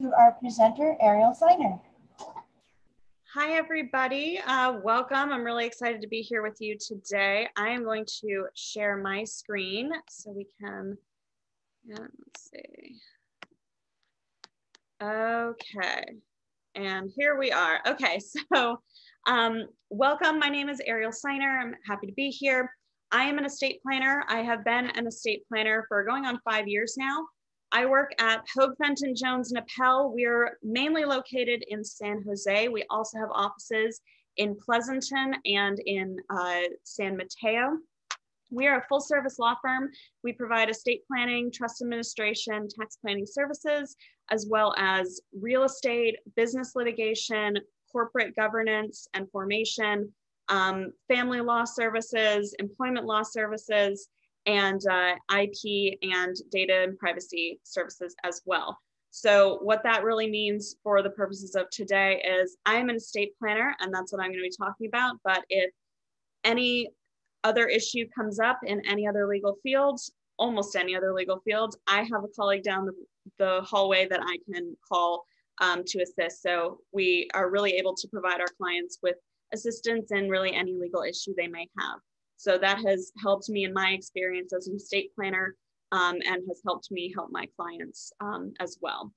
to our presenter, Ariel Seiner. Hi, everybody. Uh, welcome. I'm really excited to be here with you today. I am going to share my screen so we can, yeah, let's see. Okay, and here we are. Okay, so um, welcome. My name is Ariel Seiner. I'm happy to be here. I am an estate planner. I have been an estate planner for going on five years now. I work at Hoge Fenton Jones and Appel. We're mainly located in San Jose. We also have offices in Pleasanton and in uh, San Mateo. We are a full service law firm. We provide estate planning, trust administration, tax planning services, as well as real estate, business litigation, corporate governance and formation, um, family law services, employment law services, and uh, IP and data and privacy services as well. So what that really means for the purposes of today is I'm an estate planner and that's what I'm gonna be talking about. But if any other issue comes up in any other legal fields, almost any other legal field, I have a colleague down the, the hallway that I can call um, to assist. So we are really able to provide our clients with assistance in really any legal issue they may have. So that has helped me in my experience as an estate planner um, and has helped me help my clients um, as well.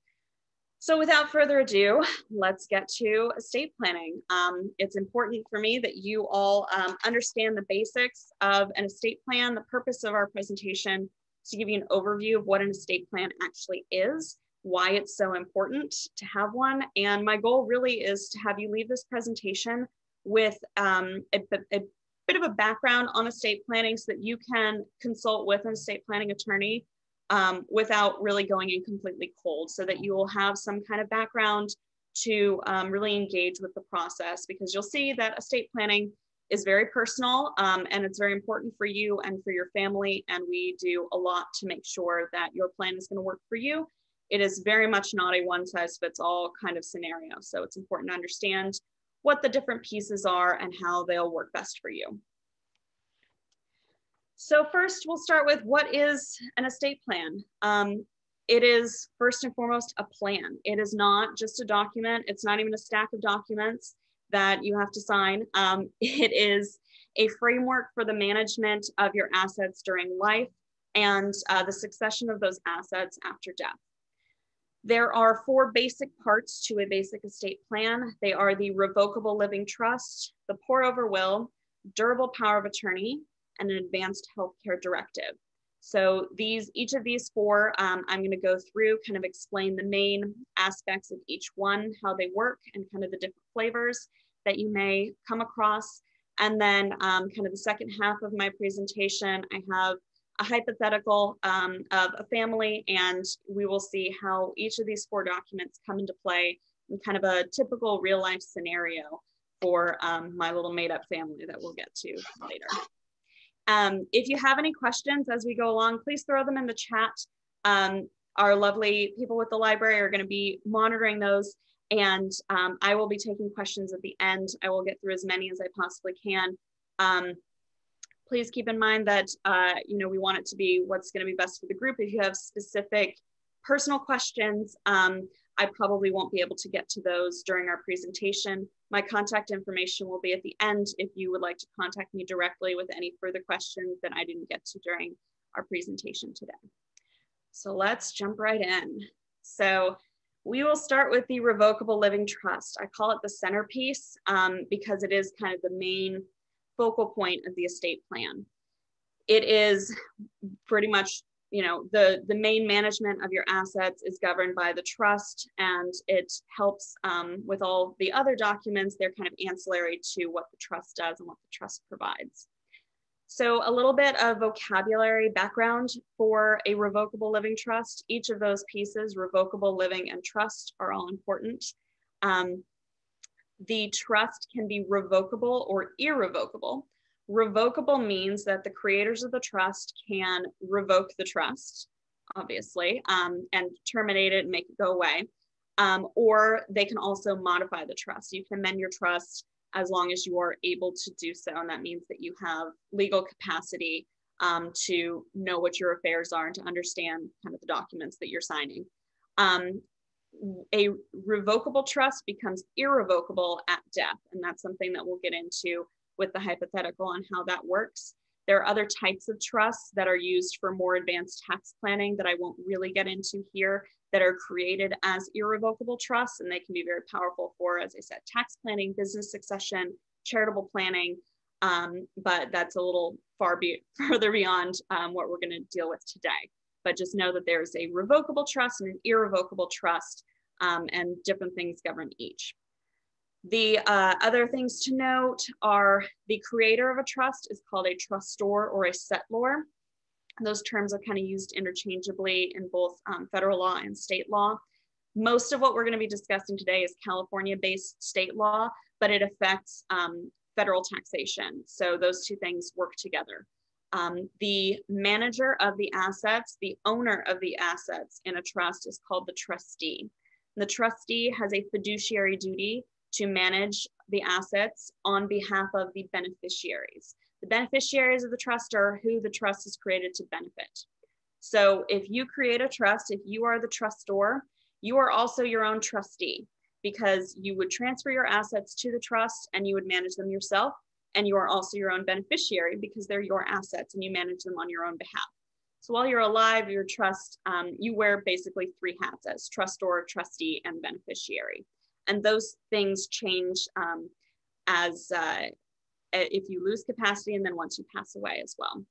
So without further ado, let's get to estate planning. Um, it's important for me that you all um, understand the basics of an estate plan. The purpose of our presentation is to give you an overview of what an estate plan actually is, why it's so important to have one. And my goal really is to have you leave this presentation with um, a, a bit of a background on estate planning so that you can consult with an estate planning attorney um, without really going in completely cold so that you will have some kind of background to um, really engage with the process because you'll see that estate planning is very personal um, and it's very important for you and for your family. And we do a lot to make sure that your plan is going to work for you. It is very much not a one size fits all kind of scenario. So it's important to understand what the different pieces are and how they'll work best for you. So first we'll start with what is an estate plan? Um, it is first and foremost a plan. It is not just a document. It's not even a stack of documents that you have to sign. Um, it is a framework for the management of your assets during life and uh, the succession of those assets after death. There are four basic parts to a basic estate plan. They are the revocable living trust, the pour over will, durable power of attorney, and an advanced healthcare directive. So these, each of these four, um, I'm gonna go through, kind of explain the main aspects of each one, how they work and kind of the different flavors that you may come across. And then um, kind of the second half of my presentation, I have a hypothetical um, of a family, and we will see how each of these four documents come into play in kind of a typical real life scenario for um, my little made up family that we'll get to later. Um, if you have any questions as we go along, please throw them in the chat. Um, our lovely people with the library are going to be monitoring those and um, I will be taking questions at the end. I will get through as many as I possibly can. Please keep in mind that, uh, you know, we want it to be what's going to be best for the group. If you have specific personal questions, um, I probably won't be able to get to those during our presentation. My contact information will be at the end if you would like to contact me directly with any further questions that I didn't get to during our presentation today. So let's jump right in. So we will start with the revocable living trust. I call it the centerpiece um, because it is kind of the main focal point of the estate plan. It is pretty much, you know, the, the main management of your assets is governed by the trust and it helps um, with all the other documents. They're kind of ancillary to what the trust does and what the trust provides. So a little bit of vocabulary background for a revocable living trust. Each of those pieces, revocable living and trust are all important. Um, the trust can be revocable or irrevocable. Revocable means that the creators of the trust can revoke the trust, obviously, um, and terminate it and make it go away. Um, or they can also modify the trust. You can amend your trust as long as you are able to do so. And that means that you have legal capacity um, to know what your affairs are and to understand kind of the documents that you're signing. Um, a revocable trust becomes irrevocable at death. And that's something that we'll get into with the hypothetical on how that works. There are other types of trusts that are used for more advanced tax planning that I won't really get into here that are created as irrevocable trusts, and they can be very powerful for, as I said, tax planning, business succession, charitable planning, um, but that's a little far be further beyond um, what we're going to deal with today. But just know that there's a revocable trust and an irrevocable trust, um, and different things govern each. The uh, other things to note are the creator of a trust is called a trustor or a settlor. Those terms are kind of used interchangeably in both um, federal law and state law. Most of what we're going to be discussing today is California-based state law, but it affects um, federal taxation. So those two things work together. Um, the manager of the assets, the owner of the assets in a trust is called the trustee. The trustee has a fiduciary duty to manage the assets on behalf of the beneficiaries. The beneficiaries of the trust are who the trust is created to benefit. So if you create a trust, if you are the trustor, you are also your own trustee because you would transfer your assets to the trust and you would manage them yourself. And you are also your own beneficiary because they're your assets and you manage them on your own behalf. So while you're alive, your trust, um, you wear basically three hats as trustor, trustee, and beneficiary and those things change um, as uh, if you lose capacity and then once you pass away as well.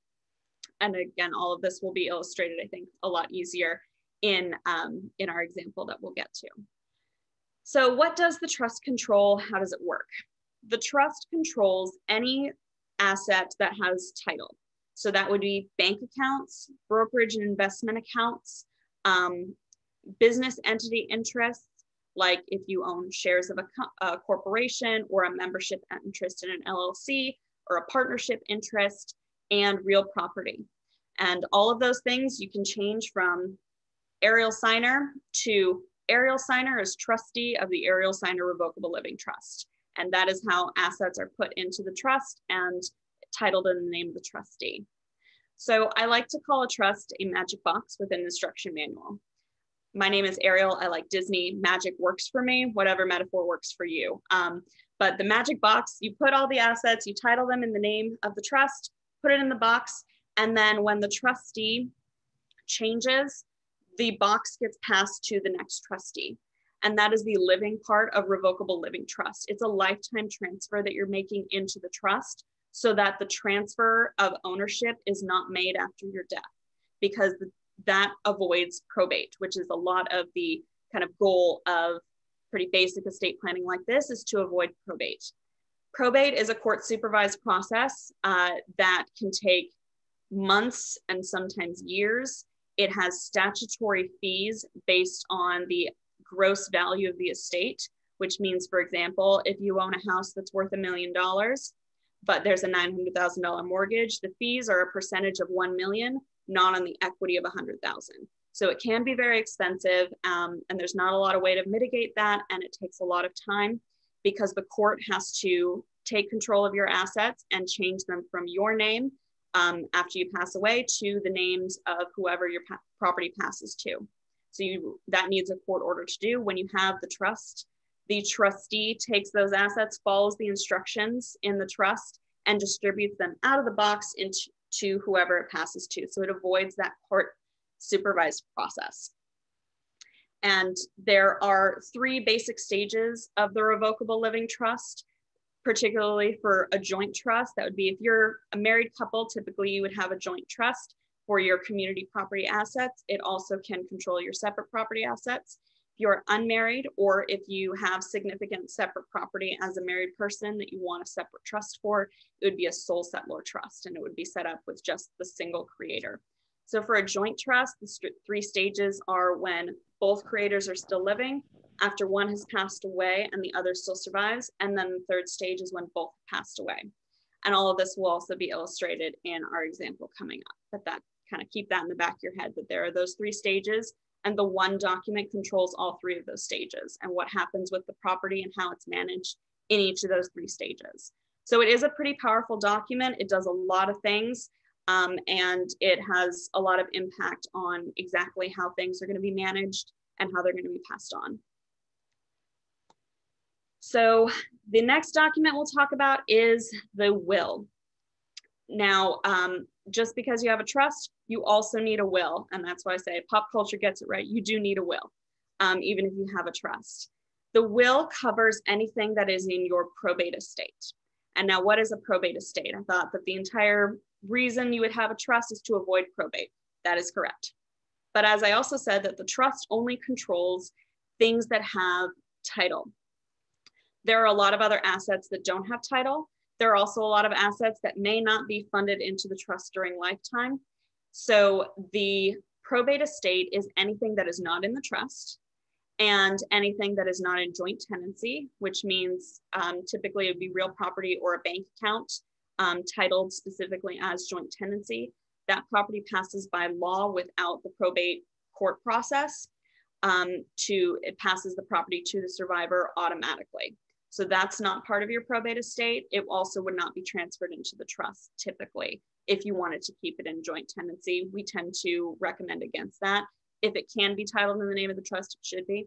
And again, all of this will be illustrated, I think, a lot easier in, um, in our example that we'll get to. So what does the trust control? How does it work? The trust controls any asset that has title. So that would be bank accounts, brokerage and investment accounts, um, business entity interests, like if you own shares of a, a, corporation or a membership interest in an LLC or a partnership interest and real property. And all of those things you can change from Ariel Signer to Ariel Signer as trustee of the Ariel Signer Revocable Living Trust. And that is how assets are put into the trust and titled in the name of the trustee. So I like to call a trust a magic box within the instruction manual my name is Ariel. I like Disney. Magic works for me, whatever metaphor works for you. Um, but the magic box, you put all the assets, you title them in the name of the trust, put it in the box. And then when the trustee changes, the box gets passed to the next trustee. And that is the living part of revocable living trust. It's a lifetime transfer that you're making into the trust so that the transfer of ownership is not made after your death because that avoids probate, which is a lot of the kind of goal of pretty basic estate planning like this is to avoid probate. Probate is a court supervised process uh, that can take months and sometimes years. It has statutory fees based on the gross value of the estate, which means, for example, if you own a house that's worth a million dollars, but there's a $900,000 mortgage, the fees are a percentage of 1 million not on the equity of 100,000. So it can be very expensive um, and there's not a lot of way to mitigate that. And it takes a lot of time because the court has to take control of your assets and change them from your name um, after you pass away to the names of whoever your pa property passes to. So you, that needs a court order to do. When you have the trust, the trustee takes those assets, follows the instructions in the trust, and distributes them out of the box into to whoever it passes to. So it avoids that court supervised process. And there are three basic stages of the revocable living trust, particularly for a joint trust. That would be if you're a married couple, typically you would have a joint trust for your community property assets. It also can control your separate property assets If you're unmarried or if you have significant separate property as a married person that you want a separate trust for, it would be a sole settlor trust and it would be set up with just the single creator. So for a joint trust, the three stages are when both creators are still living, after one has passed away and the other still survives, and then the third stage is when both passed away. And all of this will also be illustrated in our example coming up, but that kind of keep that in the back of your head that there are those three stages and the one document controls all three of those stages and what happens with the property and how it's managed in each of those three stages. So it is a pretty powerful document. It does a lot of things um, and it has a lot of impact on exactly how things are going to be managed and how they're going to be passed on. So the next document we'll talk about is the will. Now, um, just because you have a trust, you also need a will. And that's why I say pop culture gets it right. You do need a will, um, even if you have a trust. The will covers anything that is in your probate estate. And now, what is a probate estate? I thought that the entire reason you would have a trust is to avoid probate. That is correct. But as I also said, that the trust only controls things that have title. There are a lot of other assets that don't have title. There are also a lot of assets that may not be funded into the trust during lifetime. So the probate estate is anything that is not in the trust and anything that is not in joint tenancy, which means um, typically it would be real property or a bank account um, titled specifically as joint tenancy. That property passes by law without the probate court process. Um, to it passes the property to the survivor automatically. So that's not part of your probate estate. It also would not be transferred into the trust typically. If you wanted to keep it in joint tenancy, we tend to recommend against that. If it can be titled in the name of the trust, it should be.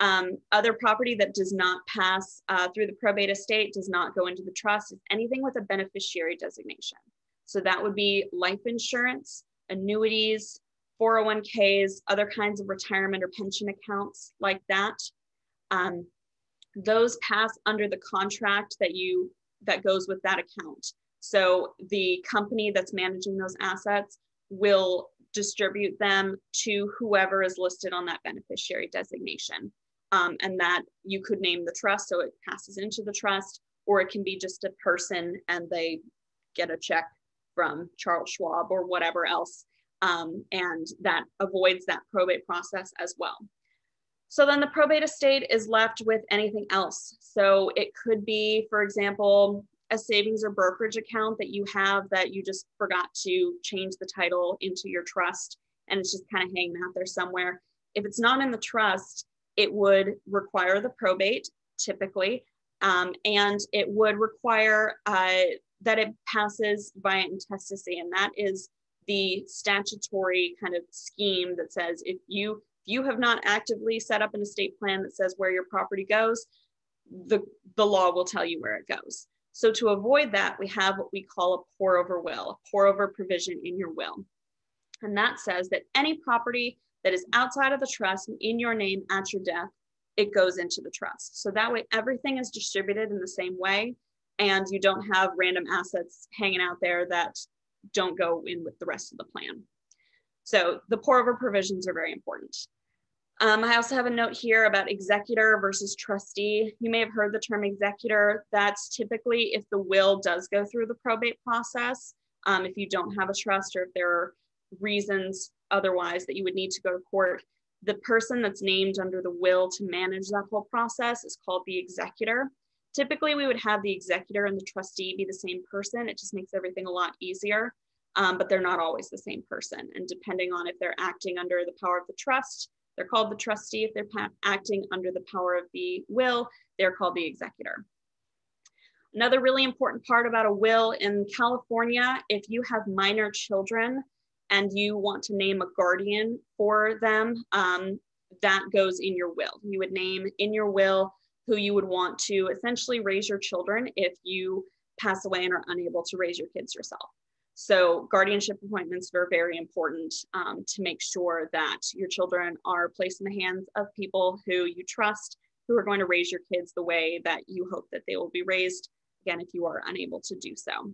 Um, other property that does not pass uh, through the probate estate does not go into the trust is anything with a beneficiary designation. So that would be life insurance, annuities, 401ks, other kinds of retirement or pension accounts like that. Um, those pass under the contract that you that goes with that account. So the company that's managing those assets will distribute them to whoever is listed on that beneficiary designation. Um, and that you could name the trust so it passes into the trust, or it can be just a person and they get a check from Charles Schwab or whatever else. Um, and that avoids that probate process as well. So then the probate estate is left with anything else. So it could be, for example, a savings or brokerage account that you have that you just forgot to change the title into your trust and it's just kind of hanging out there somewhere. If it's not in the trust, it would require the probate typically, um, and it would require uh, that it passes via intestacy, and that is the statutory kind of scheme that says if you you have not actively set up an estate plan that says where your property goes, the, the law will tell you where it goes. So to avoid that, we have what we call a pour over will, a pour over provision in your will. And that says that any property that is outside of the trust and in your name at your death, it goes into the trust. So that way everything is distributed in the same way and you don't have random assets hanging out there that don't go in with the rest of the plan. So the pour over provisions are very important. Um, I also have a note here about executor versus trustee. You may have heard the term executor. That's typically if the will does go through the probate process. Um, if you don't have a trust or if there are reasons otherwise that you would need to go to court, the person that's named under the will to manage that whole process is called the executor. Typically, we would have the executor and the trustee be the same person. It just makes everything a lot easier, um, but they're not always the same person. And depending on if they're acting under the power of the trust, they're called the trustee. If they're acting under the power of the will, they're called the executor. Another really important part about a will in California, if you have minor children and you want to name a guardian for them, um, that goes in your will. You would name in your will who you would want to essentially raise your children if you pass away and are unable to raise your kids yourself. So guardianship appointments are very important um, to make sure that your children are placed in the hands of people who you trust, who are going to raise your kids the way that you hope that they will be raised, again, if you are unable to do so.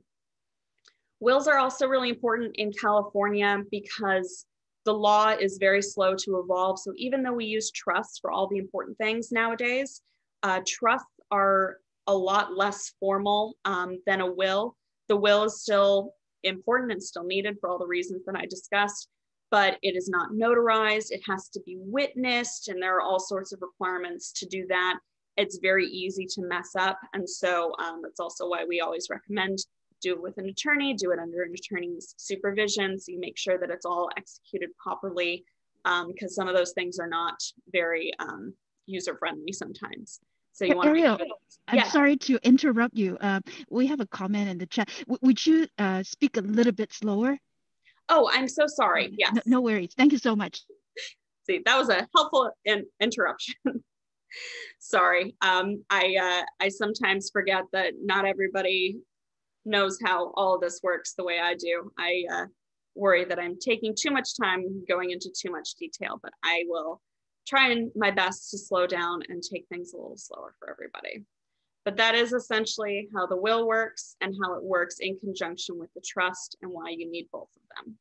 Wills are also really important in California because the law is very slow to evolve. So even though we use trusts for all the important things nowadays, uh, trusts are a lot less formal um, than a will. The will is still important and still needed for all the reasons that I discussed, but it is not notarized. It has to be witnessed, and there are all sorts of requirements to do that. It's very easy to mess up. And so um, that's also why we always recommend do it with an attorney, do it under an attorney's supervision. So you make sure that it's all executed properly because um, some of those things are not very um, user friendly sometimes. So you want Ariel, to I'm yeah. sorry to interrupt you. Uh, we have a comment in the chat. W would you uh, speak a little bit slower? Oh, I'm so sorry. Yes. No, no worries. Thank you so much. See, that was a helpful in interruption. Sorry. Um, I, uh, I sometimes forget that not everybody knows how all of this works the way I do. I uh, worry that I'm taking too much time going into too much detail, but I will try and my best to slow down and take things a little slower for everybody. But that is essentially how the will works and how it works in conjunction with the trust and why you need both of them.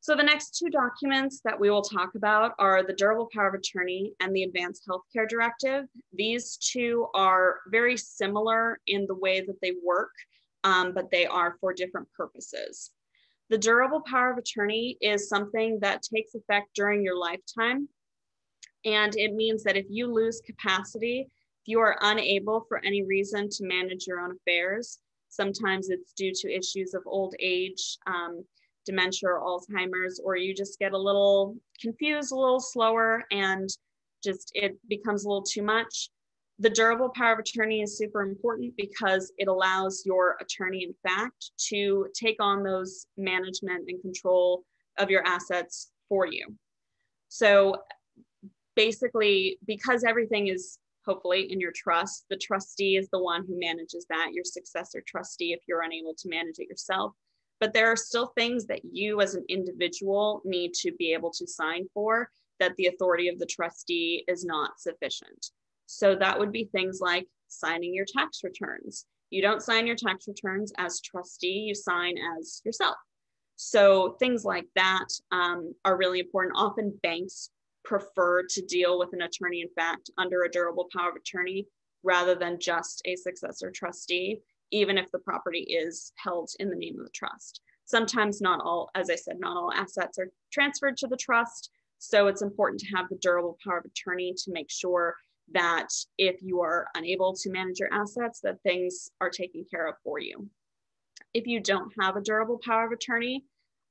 So the next two documents that we will talk about are the Durable Power of Attorney and the Advanced Healthcare Directive. These two are very similar in the way that they work, um, but they are for different purposes. The Durable Power of Attorney is something that takes effect during your lifetime. And it means that if you lose capacity, if you are unable for any reason to manage your own affairs, sometimes it's due to issues of old age, um, dementia or Alzheimer's, or you just get a little confused, a little slower, and just it becomes a little too much. The durable power of attorney is super important because it allows your attorney, in fact, to take on those management and control of your assets for you. So basically, because everything is hopefully in your trust, the trustee is the one who manages that, your successor trustee, if you're unable to manage it yourself but there are still things that you as an individual need to be able to sign for that the authority of the trustee is not sufficient. So that would be things like signing your tax returns. You don't sign your tax returns as trustee, you sign as yourself. So things like that um, are really important. Often banks prefer to deal with an attorney, in fact, under a durable power of attorney rather than just a successor trustee even if the property is held in the name of the trust. Sometimes not all, as I said, not all assets are transferred to the trust. So it's important to have the durable power of attorney to make sure that if you are unable to manage your assets, that things are taken care of for you. If you don't have a durable power of attorney,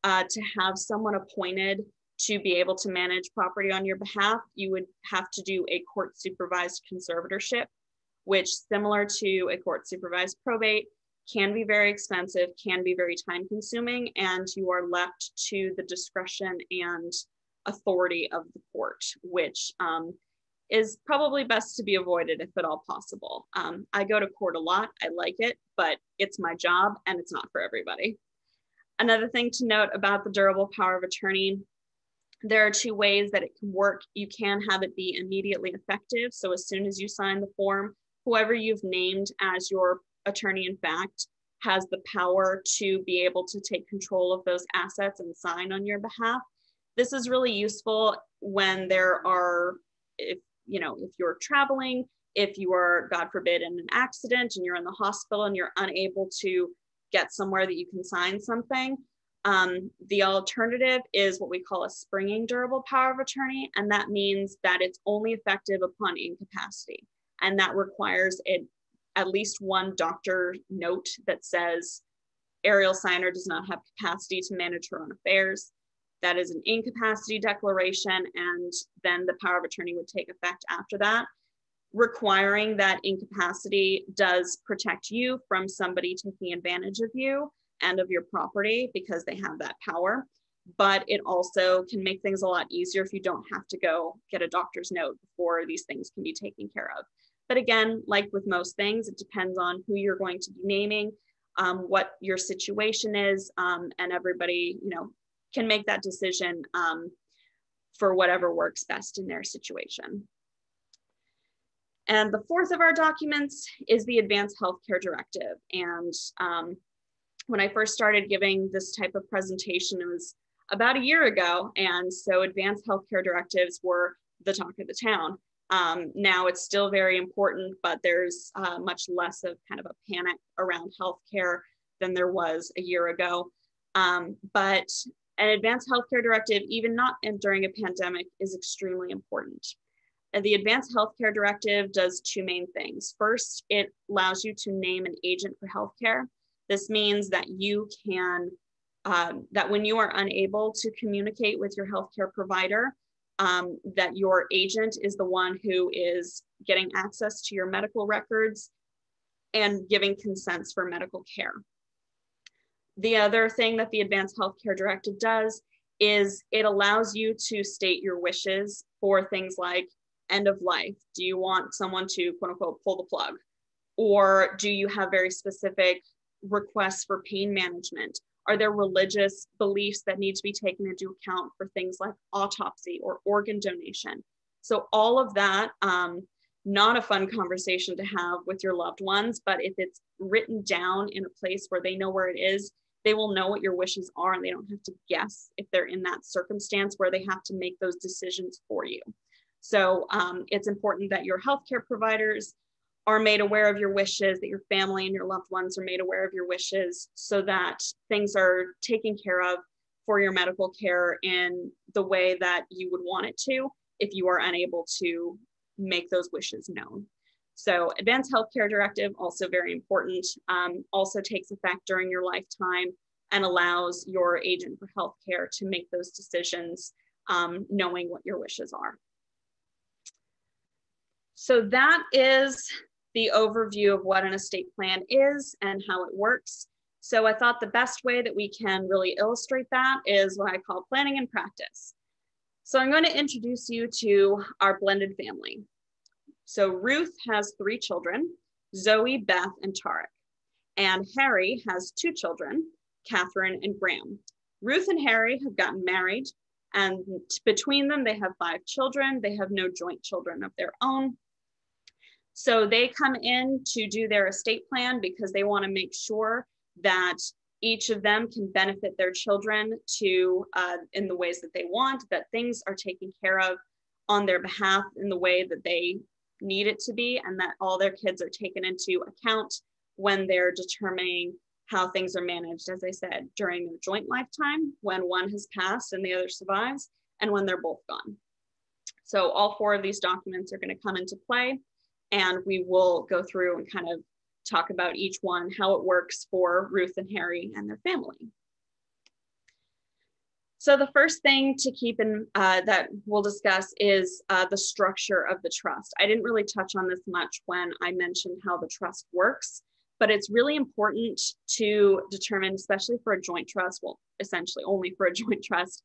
uh, to have someone appointed to be able to manage property on your behalf, you would have to do a court supervised conservatorship which similar to a court supervised probate can be very expensive, can be very time consuming, and you are left to the discretion and authority of the court, which um, is probably best to be avoided if at all possible. Um, I go to court a lot, I like it, but it's my job and it's not for everybody. Another thing to note about the durable power of attorney, there are two ways that it can work. You can have it be immediately effective. So as soon as you sign the form, whoever you've named as your attorney in fact has the power to be able to take control of those assets and sign on your behalf. This is really useful when there are, if you know, if you're traveling, if you are, God forbid, in an accident and you're in the hospital and you're unable to get somewhere that you can sign something. Um, the alternative is what we call a springing durable power of attorney, and that means that it's only effective upon incapacity and that requires a, at least one doctor note that says Ariel Signer does not have capacity to manage her own affairs. That is an incapacity declaration, and then the power of attorney would take effect after that, requiring that incapacity does protect you from somebody taking advantage of you and of your property because they have that power. But it also can make things a lot easier if you don't have to go get a doctor's note before these things can be taken care of. But again, like with most things, it depends on who you're going to be naming, um, what your situation is, um, and everybody, you know, can make that decision um, for whatever works best in their situation. And the fourth of our documents is the Advanced Healthcare Directive. And um, when I first started giving this type of presentation, it was about a year ago. And so advanced healthcare directives were the talk of the town. Um, now it's still very important, but there's uh, much less of kind of a panic around healthcare than there was a year ago. Um, but an advanced healthcare directive, even not during a pandemic, is extremely important. The advanced healthcare directive does two main things. First, it allows you to name an agent for healthcare. This means that you can, um, that when you are unable to communicate with your healthcare provider, um, that your agent is the one who is getting access to your medical records and giving consents for medical care. The other thing that the Advanced Healthcare Directive does is it allows you to state your wishes for things like end of life. Do you want someone to quote unquote pull the plug? Or do you have very specific requests for pain management? Are there religious beliefs that need to be taken into account for things like autopsy or organ donation? So, all of that, um, not a fun conversation to have with your loved ones, but if it's written down in a place where they know where it is, they will know what your wishes are and they don't have to guess if they're in that circumstance where they have to make those decisions for you. So um, it's important that your healthcare providers are made aware of your wishes, that your family and your loved ones are made aware of your wishes so that things are taken care of for your medical care in the way that you would want it to if you are unable to make those wishes known. So advanced healthcare directive, also very important, um, also takes effect during your lifetime and allows your agent for healthcare to make those decisions um, knowing what your wishes are. So that is the overview of what an estate plan is and how it works. So I thought the best way that we can really illustrate that is what I call planning and practice. So I'm going to introduce you to our blended family. So Ruth has three children, Zoe, Beth, and Tarek. And Harry has two children, Catherine and Graham. Ruth and Harry have gotten married, and between them, they have five children. They have no joint children of their own. So they come in to do their estate plan because they want to make sure that each of them can benefit their children to uh, in the ways that they want, that things are taken care of on their behalf in the way that they need it to be and that all their kids are taken into account when they're determining how things are managed, as I said, during their joint lifetime, when one has passed and the other survives, and when they're both gone. So all four of these documents are going to come into play, and we will go through and kind of talk about each one, how it works for Ruth and Harry and their family. So the first thing to keep in uh, that we'll discuss is uh, the structure of the trust. I didn't really touch on this much when I mentioned how the trust works, but it's really important to determine, especially for a joint trust, well, essentially only for a joint trust,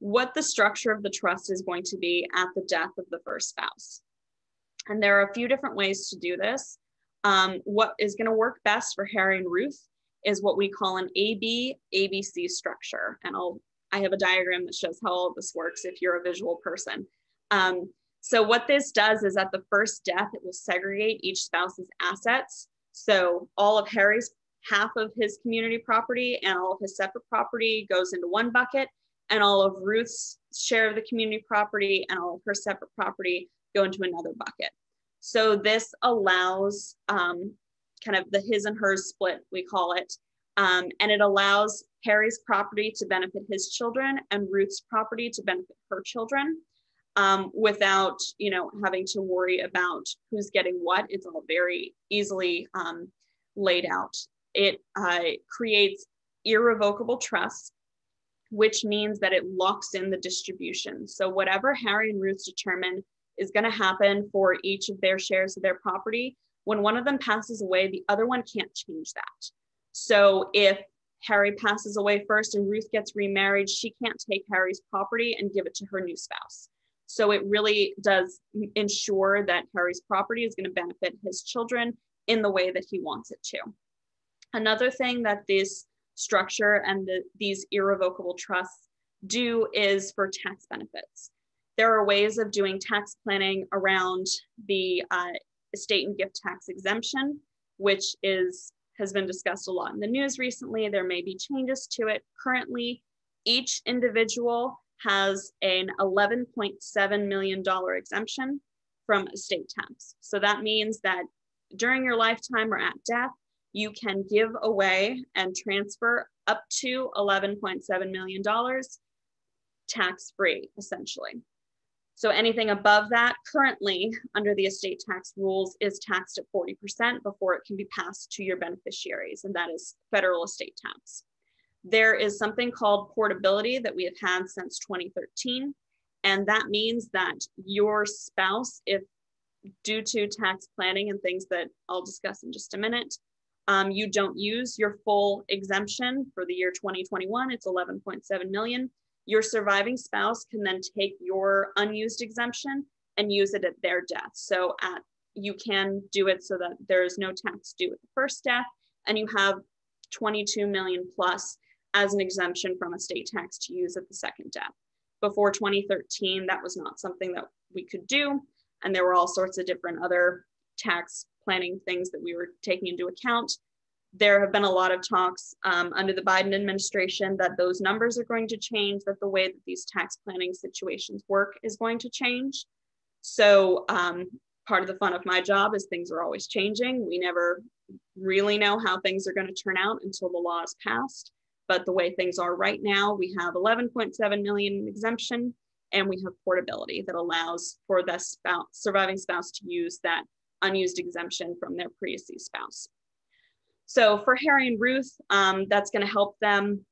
what the structure of the trust is going to be at the death of the first spouse. And there are a few different ways to do this. Um, what is going to work best for Harry and Ruth is what we call an AB ABC structure. And I'll I have a diagram that shows how all this works if you're a visual person. Um, so what this does is at the first death, it will segregate each spouse's assets. So all of Harry's half of his community property and all of his separate property goes into one bucket and all of Ruth's share of the community property and all of her separate property go into another bucket. So this allows um, kind of the his and hers split, we call it, um, and it allows Harry's property to benefit his children and Ruth's property to benefit her children um, without, you know, having to worry about who's getting what. It's all very easily um, laid out. It uh, creates irrevocable trust, which means that it locks in the distribution. So whatever Harry and Ruth determine is going to happen for each of their shares of their property, when one of them passes away, the other one can't change that. So if Harry passes away first and Ruth gets remarried, she can't take Harry's property and give it to her new spouse. So it really does ensure that Harry's property is going to benefit his children in the way that he wants it to. Another thing that this structure and the, these irrevocable trusts do is for tax benefits. There are ways of doing tax planning around the uh, estate and gift tax exemption, which is has been discussed a lot in the news recently. There may be changes to it. Currently, each individual has an $11.7 million exemption from estate tax. So that means that during your lifetime or at death, you can give away and transfer up to $11.7 million tax free, essentially. So anything above that currently under the estate tax rules is taxed at 40% before it can be passed to your beneficiaries, and that is federal estate tax. There is something called portability that we have had since 2013, and that means that your spouse, if due to tax planning and things that I'll discuss in just a minute, um, you don't use your full exemption for the year 2021, it's 11.7 million your surviving spouse can then take your unused exemption and use it at their death. So at you can do it so that there is no tax due at the first death and you have 22 million plus as an exemption from estate tax to use at the second death. Before 2013, that was not something that we could do. And there were all sorts of different other tax planning things that we were taking into account. There have been a lot of talks um, under the Biden administration that those numbers are going to change, that the way that these tax planning situations work is going to change. So um, part of the fun of my job is things are always changing. We never really know how things are going to turn out until the law is passed. But the way things are right now, we have 11.7 million exemption and we have portability that allows for the spouse, surviving spouse to use that unused exemption from their pre-deceased spouse. So for Harry and Ruth, um, that's going to help them.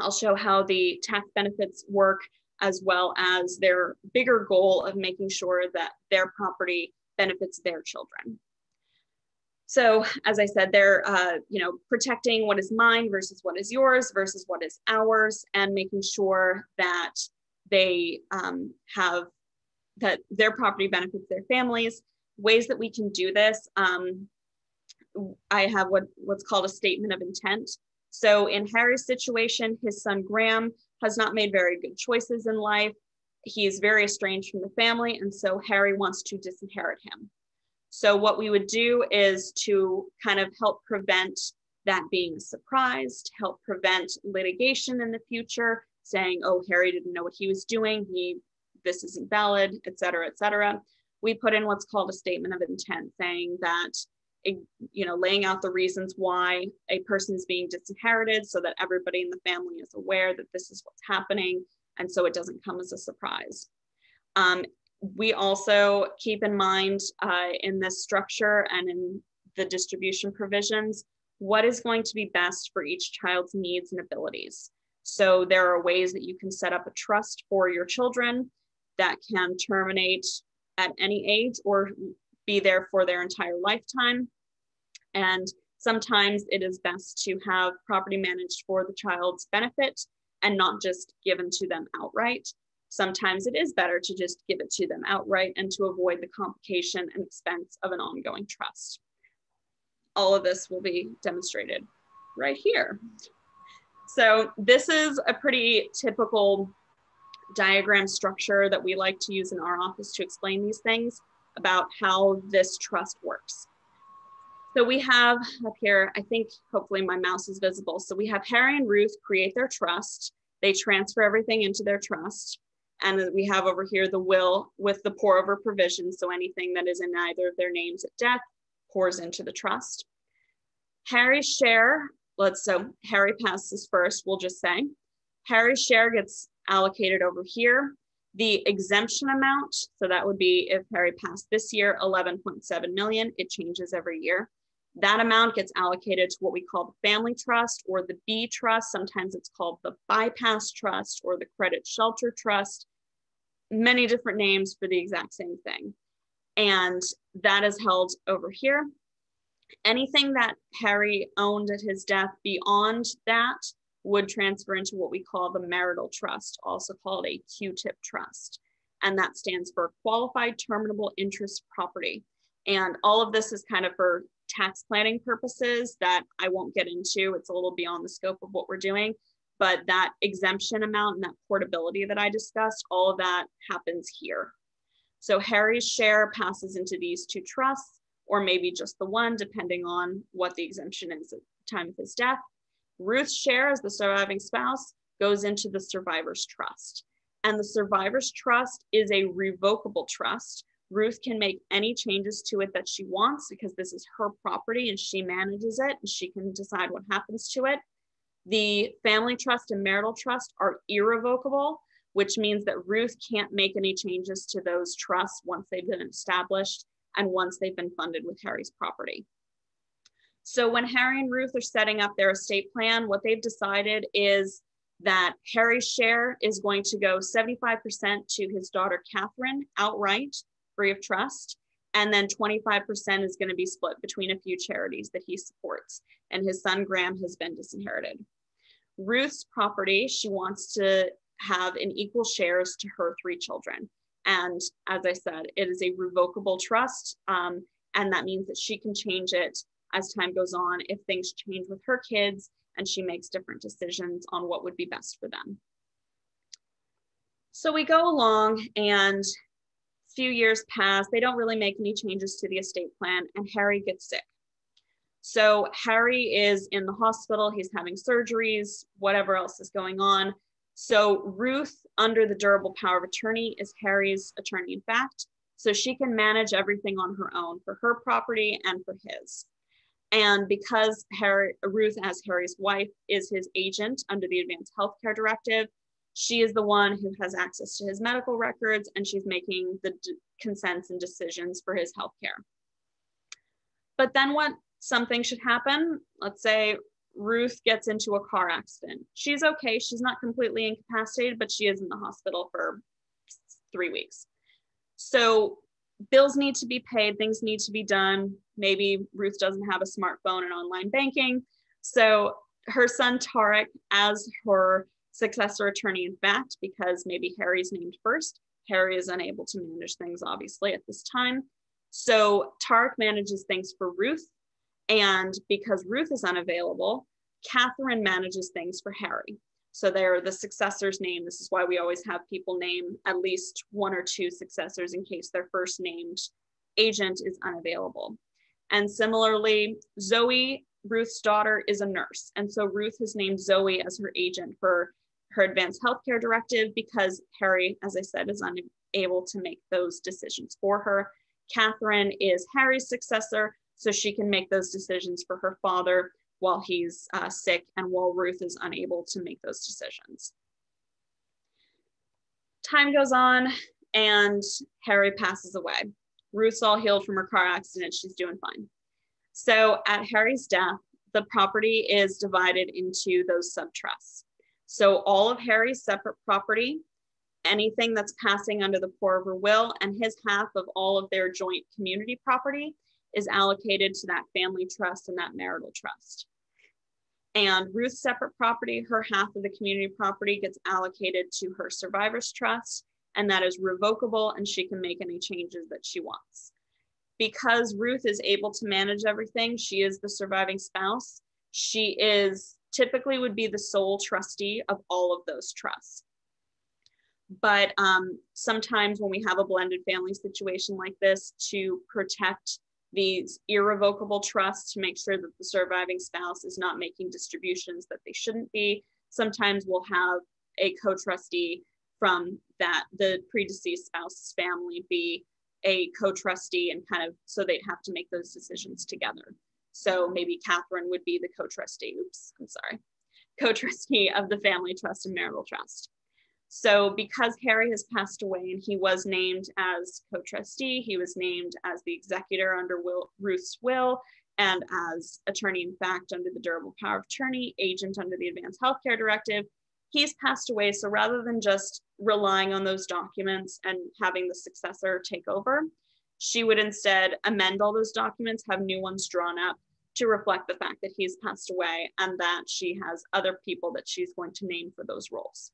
I'll show how the tax benefits work as well as their bigger goal of making sure that their property benefits their children. So as I said, they're uh, you know protecting what is mine versus what is yours versus what is ours, and making sure that they um, have that their property benefits their families. Ways that we can do this, um, I have what what's called a statement of intent. So in Harry's situation, his son Graham has not made very good choices in life. He is very estranged from the family, and so Harry wants to disinherit him. So what we would do is to kind of help prevent that being a surprise, help prevent litigation in the future, saying, oh, Harry didn't know what he was doing, he this isn't valid, et cetera, et cetera. We put in what's called a statement of intent saying that you know, laying out the reasons why a person is being disinherited so that everybody in the family is aware that this is what's happening and so it doesn't come as a surprise. Um, we also keep in mind uh, in this structure and in the distribution provisions, what is going to be best for each child's needs and abilities. So there are ways that you can set up a trust for your children that can terminate at any age or be there for their entire lifetime. And sometimes it is best to have property managed for the child's benefit and not just given to them outright. Sometimes it is better to just give it to them outright and to avoid the complication and expense of an ongoing trust. All of this will be demonstrated right here. So this is a pretty typical diagram structure that we like to use in our office to explain these things about how this trust works. So we have up here, I think hopefully my mouse is visible. So we have Harry and Ruth create their trust. They transfer everything into their trust. And we have over here the will with the pour over provision. So anything that is in either of their names at death pours into the trust. Harry's share, let's so Harry passes first, we'll just say. Harry's share gets allocated over here. The exemption amount, so that would be if Harry passed this year, 11.7 million, it changes every year. That amount gets allocated to what we call the family trust or the B trust. Sometimes it's called the bypass trust or the credit shelter trust. Many different names for the exact same thing. And that is held over here. Anything that Harry owned at his death beyond that would transfer into what we call the marital trust, also called a QTIP trust. And that stands for qualified terminable interest property. And all of this is kind of for tax planning purposes that I won't get into. It's a little beyond the scope of what we're doing. But that exemption amount and that portability that I discussed, all of that happens here. So Harry's share passes into these two trusts, or maybe just the one, depending on what the exemption is at the time of his death. Ruth's share as the surviving spouse goes into the survivor's trust. And the survivor's trust is a revocable trust. Ruth can make any changes to it that she wants because this is her property and she manages it and she can decide what happens to it. The family trust and marital trust are irrevocable, which means that Ruth can't make any changes to those trusts once they've been established and once they've been funded with Harry's property. So when Harry and Ruth are setting up their estate plan, what they've decided is that Harry's share is going to go 75% to his daughter Catherine outright, free of trust. And then 25% is going to be split between a few charities that he supports. And his son Graham has been disinherited. Ruth's property, she wants to have an equal shares to her three children. And as I said, it is a revocable trust. Um, and that means that she can change it as time goes on if things change with her kids and she makes different decisions on what would be best for them. So we go along and few years pass. They don't really make any changes to the estate plan and Harry gets sick. So Harry is in the hospital, he's having surgeries, whatever else is going on. So Ruth, under the durable power of attorney, is Harry's attorney in fact. So she can manage everything on her own for her property and for his. And because Harry, Ruth, as Harry's wife, is his agent under the Advanced Healthcare Directive, she is the one who has access to his medical records and she's making the consents and decisions for his healthcare. But then what something should happen, let's say Ruth gets into a car accident. She's okay. She's not completely incapacitated, but she is in the hospital for three weeks. So bills need to be paid, things need to be done. Maybe Ruth doesn't have a smartphone and online banking. So her son Tarek, as her successor attorney, in fact, because maybe Harry's named first, Harry is unable to manage things, obviously, at this time. So Tarek manages things for Ruth and because Ruth is unavailable, Catherine manages things for Harry. So they're the successor's name. This is why we always have people name at least one or two successors in case their first named agent is unavailable. And similarly, Zoe, Ruth's daughter, is a nurse. And so Ruth has named Zoe as her agent for her advanced healthcare directive because Harry, as I said, is unable to make those decisions for her. Catherine is Harry's successor, so she can make those decisions for her father while he's uh, sick and while Ruth is unable to make those decisions. Time goes on and Harry passes away. Ruth's all healed from her car accident. She's doing fine. So at Harry's death, the property is divided into those subtrusts. So all of Harry's separate property, anything that's passing under the pour over will, and his half of all of their joint community property is allocated to that family trust and that marital trust. And Ruth's separate property, her half of the community property gets allocated to her survivor's trust, and that is revocable, and she can make any changes that she wants. Because Ruth is able to manage everything, she is the surviving spouse. She is typically would be the sole trustee of all of those trusts. But um, sometimes when we have a blended family situation like this, to protect these irrevocable trusts to make sure that the surviving spouse is not making distributions that they shouldn't be. Sometimes we'll have a co-trustee from that the predeceased spouse's family be a co-trustee and kind of so they'd have to make those decisions together. So maybe Catherine would be the co-trustee. Oops, I'm sorry. Co-trustee of the family trust and marital trust. So because Harry has passed away and he was named as co-trustee, he was named as the executor under will, Ruth's will and as attorney in fact under the durable power of attorney, agent under the advanced healthcare directive, he's passed away. So rather than just relying on those documents and having the successor take over, she would instead amend all those documents, have new ones drawn up to reflect the fact that he's passed away and that she has other people that she's going to name for those roles.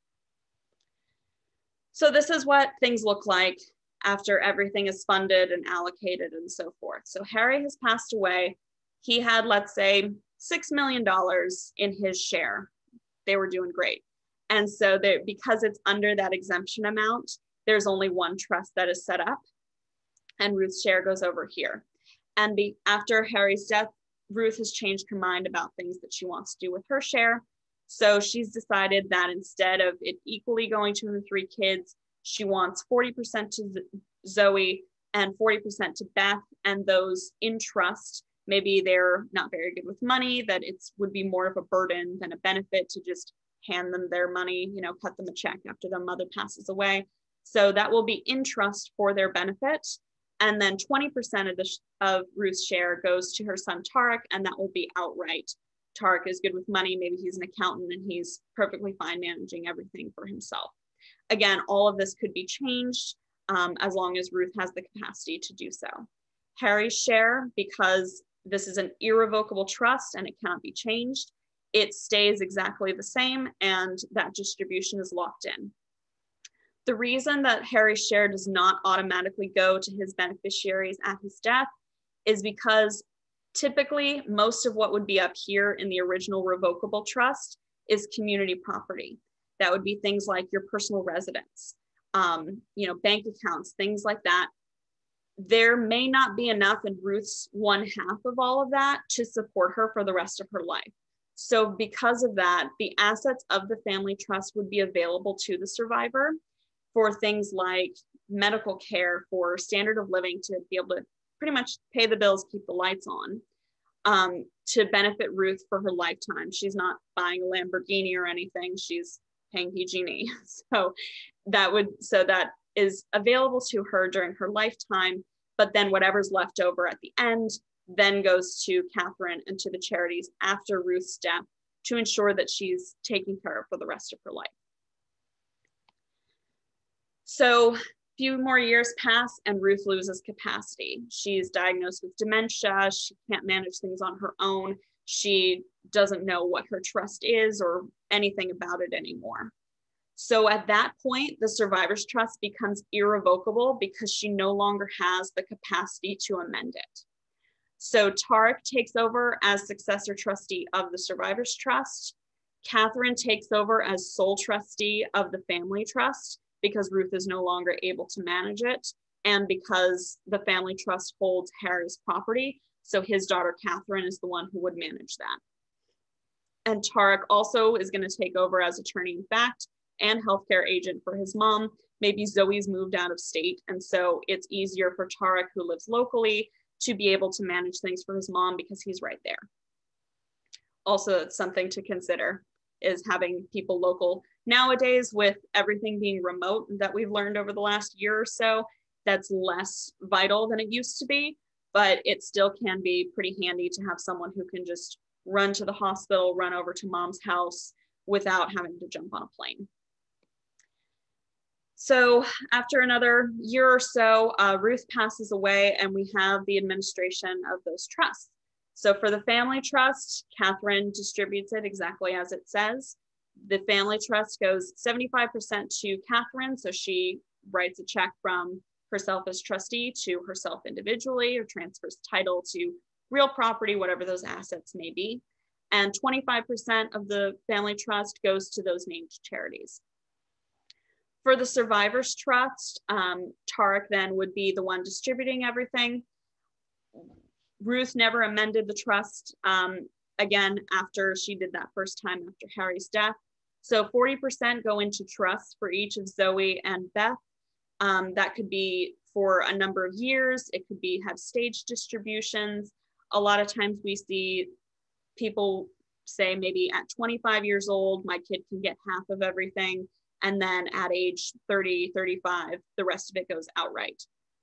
So this is what things look like after everything is funded and allocated and so forth. So Harry has passed away. He had, let's say, $6 million in his share. They were doing great. And so because it's under that exemption amount, there's only one trust that is set up and Ruth's share goes over here. And be, after Harry's death, Ruth has changed her mind about things that she wants to do with her share. So she's decided that instead of it equally going to the three kids, she wants 40% to Zoe and 40% to Beth, and those in trust. Maybe they're not very good with money, that it would be more of a burden than a benefit to just hand them their money, you know, cut them a check after their mother passes away. So that will be in trust for their benefit. And then 20% of the of Ruth's share goes to her son Tarek, and that will be outright Tarek is good with money. Maybe he's an accountant and he's perfectly fine managing everything for himself. Again, all of this could be changed um, as long as Ruth has the capacity to do so. Harry's share, because this is an irrevocable trust and it cannot be changed, it stays exactly the same and that distribution is locked in. The reason that Harry's share does not automatically go to his beneficiaries at his death is because typically most of what would be up here in the original revocable trust is community property. That would be things like your personal residence, um, you know, bank accounts, things like that. There may not be enough in Ruth's one half of all of that to support her for the rest of her life. So, because of that, the assets of the family trust would be available to the survivor for things like medical care, for standard of living to be able to pretty much pay the bills, keep the lights on, um, to benefit Ruth for her lifetime. She's not buying a Lamborghini or anything. She's paying PG&E. So that would so that is available to her during her lifetime. But then whatever's left over at the end then goes to Catherine and to the charities after Ruth's death to ensure that she's taken care of for the rest of her life. So a few more years pass and Ruth loses capacity. She's diagnosed with dementia. She can't manage things on her own. She doesn't know what her trust is or anything about it anymore. So at that point, the survivor's trust becomes irrevocable because she no longer has the capacity to amend it. So Tarek takes over as successor trustee of the survivor's trust. Catherine takes over as sole trustee of the family trust because Ruth is no longer able to manage it and because the family trust holds Harry's property. So his daughter Catherine is the one who would manage that. And Tarek also is going to take over as attorney in fact and healthcare agent for his mom. Maybe Zoe's moved out of state. And so it's easier for Tarek, who lives locally, to be able to manage things for his mom because he's right there. Also, something to consider is having people local nowadays with everything being remote that we've learned over the last year or so that's less vital than it used to be but it still can be pretty handy to have someone who can just run to the hospital run over to mom's house without having to jump on a plane. So after another year or so uh, ruth passes away and we have the administration of those trusts. So for the family trust catherine distributes it exactly as it says the family trust goes 75% to Catherine. So she writes a check from herself as trustee to herself individually or transfers title to real property, whatever those assets may be. And 25% of the family trust goes to those named charities. For the survivors trust, um, Tarek then would be the one distributing everything. Ruth never amended the trust um, again after she did that first time after Harry's death. So 40% go into trust for each of Zoe and Beth. Um, that could be for a number of years. It could be have stage distributions. A lot of times we see people say maybe at 25 years old, my kid can get half of everything. And then at age 30, 35, the rest of it goes outright,